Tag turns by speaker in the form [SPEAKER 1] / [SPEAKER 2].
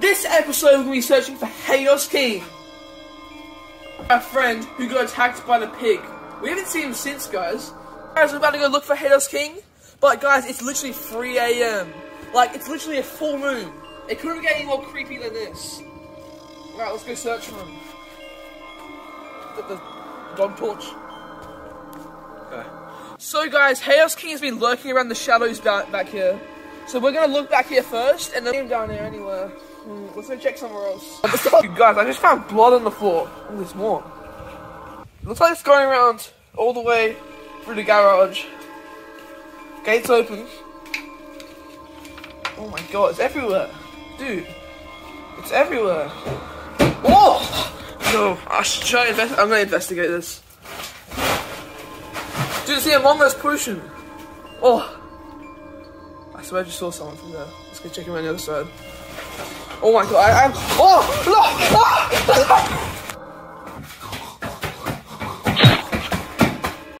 [SPEAKER 1] This episode, we're going to be searching for Haydos King. A friend who got attacked by the pig. We haven't seen him since, guys. Guys, we're about to go look for Haydos King. But, guys, it's literally 3 a.m. Like, it's literally a full moon. It couldn't get any more creepy than this. Alright, let's go search for him. The, the dog torch. Okay. So, guys, Haydos King has been lurking around the shadows back here. So we're gonna look back here first, and then down here anywhere. Hmm, let's go check somewhere else. guys, I just found blood on the floor. Oh, there's more. looks like it's going around all the way through the garage. Gates open. Oh my god, it's everywhere. Dude, it's everywhere. Oh! No, I should try invest I'm gonna investigate this. Dude, the Among Us potion. Oh. I swear I just saw someone from there. Let's go check him on the other side. Oh my god, I, am Oh! No!